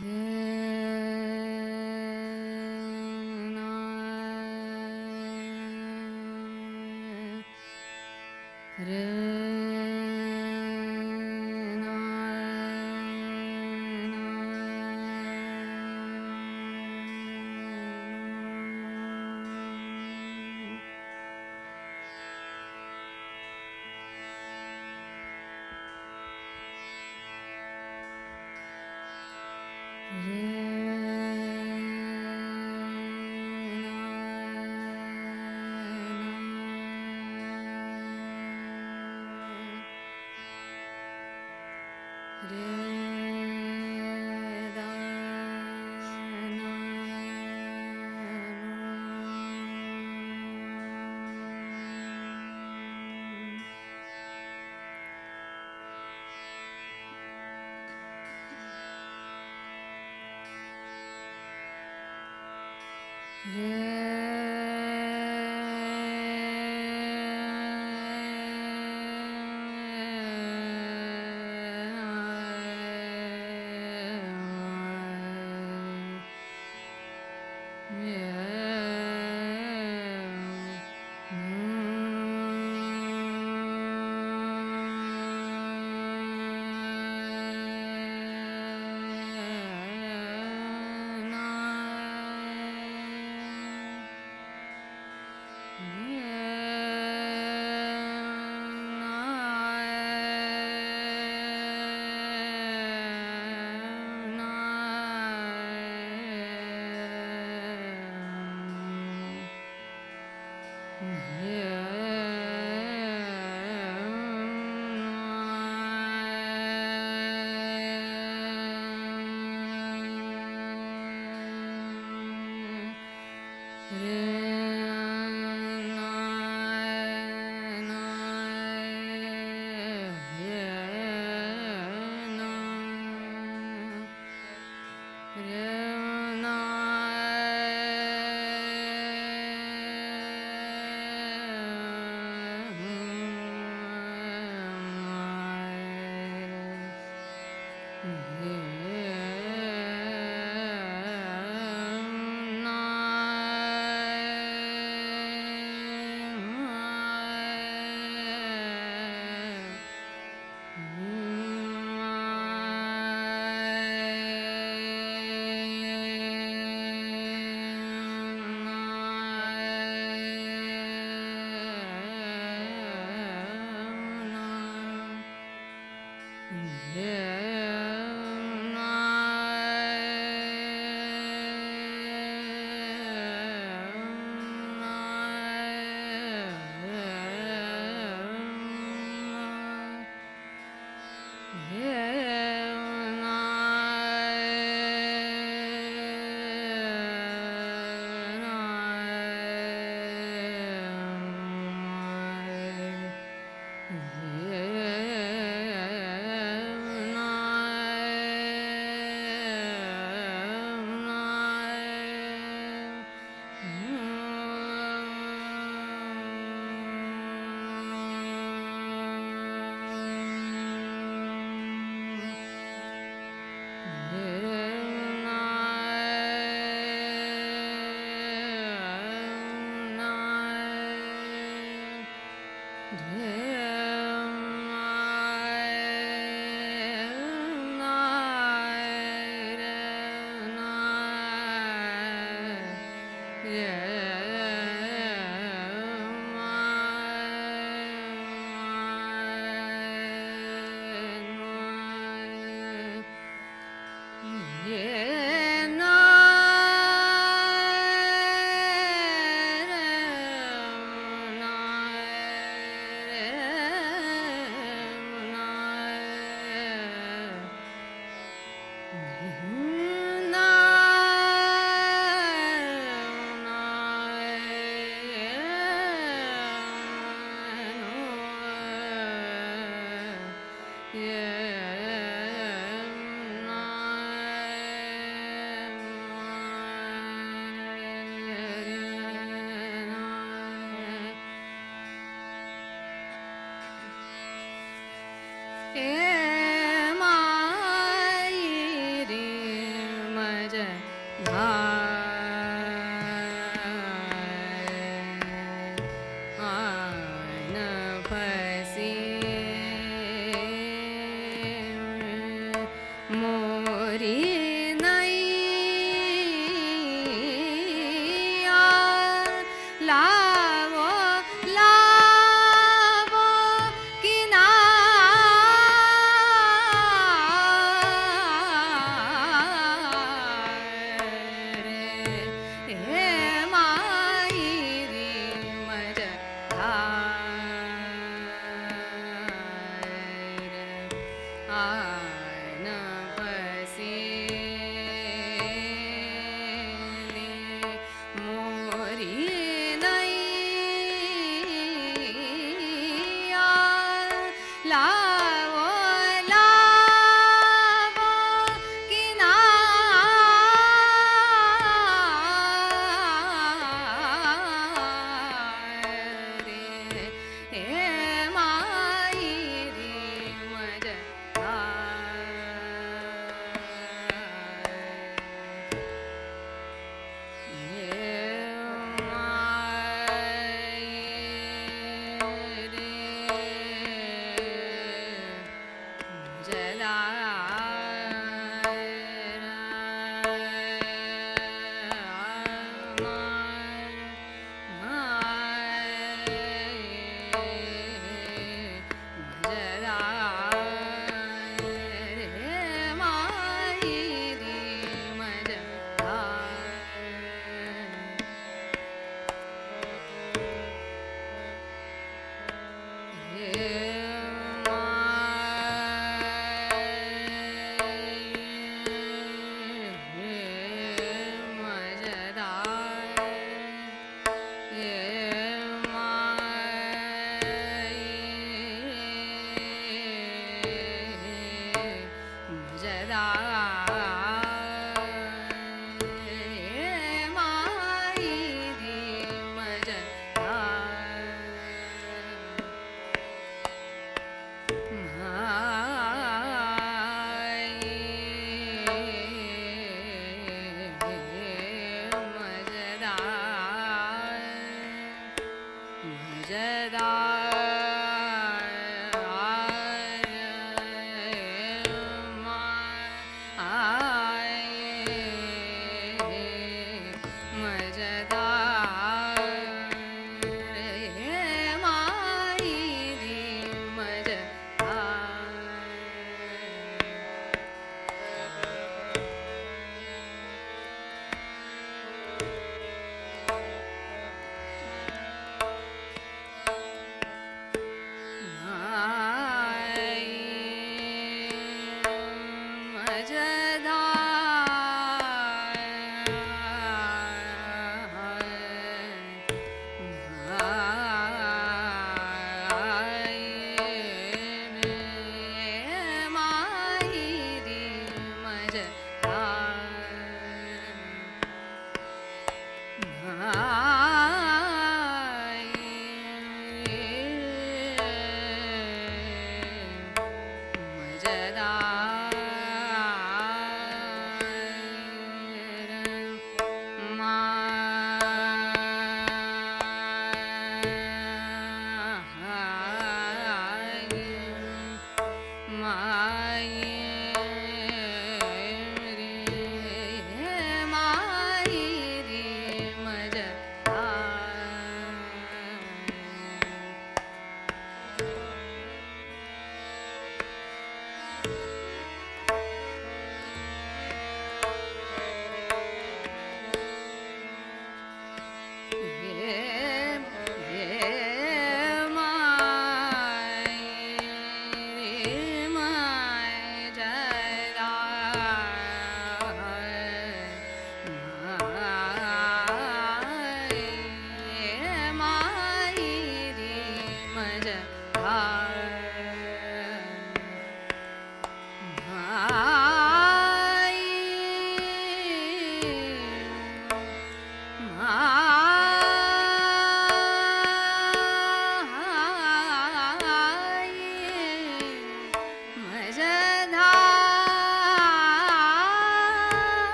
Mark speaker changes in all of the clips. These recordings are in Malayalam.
Speaker 1: Yeah. Yeah. La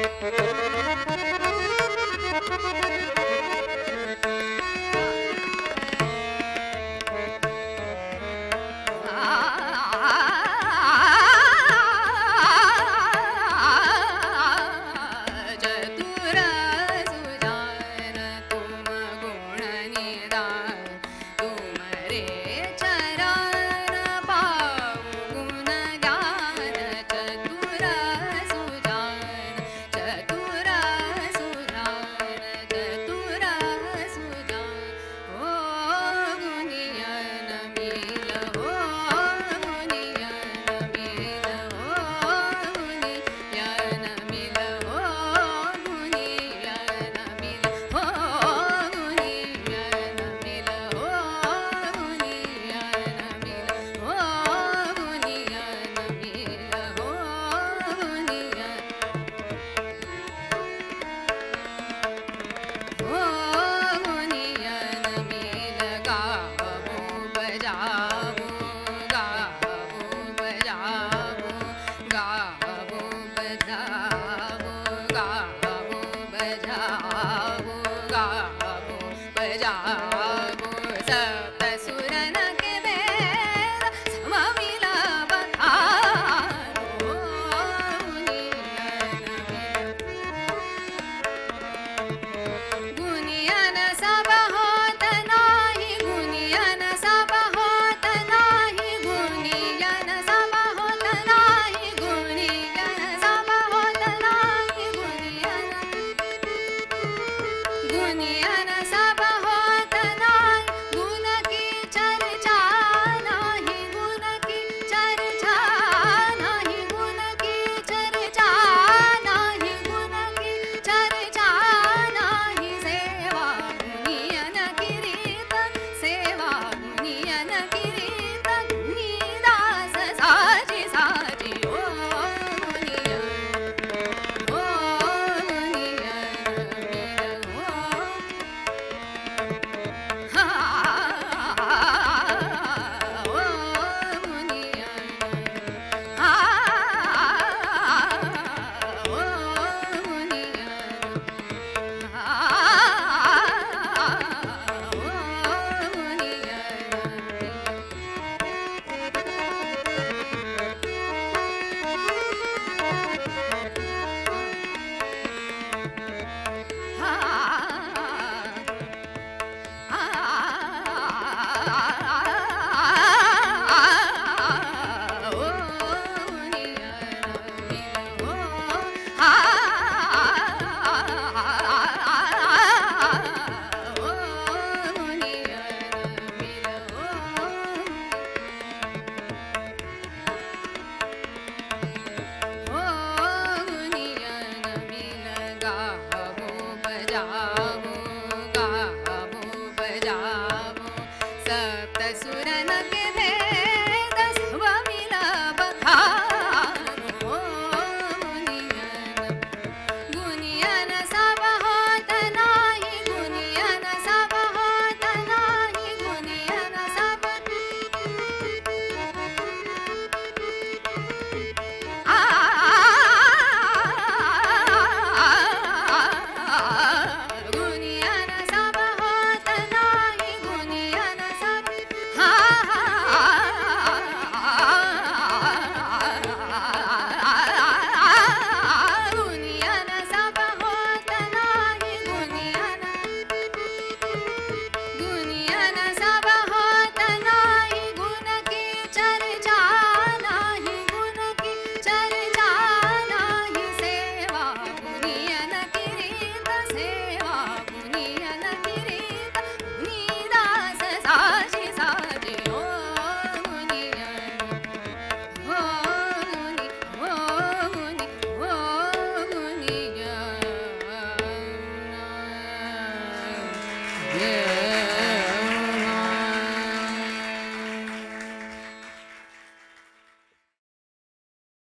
Speaker 1: Thank you.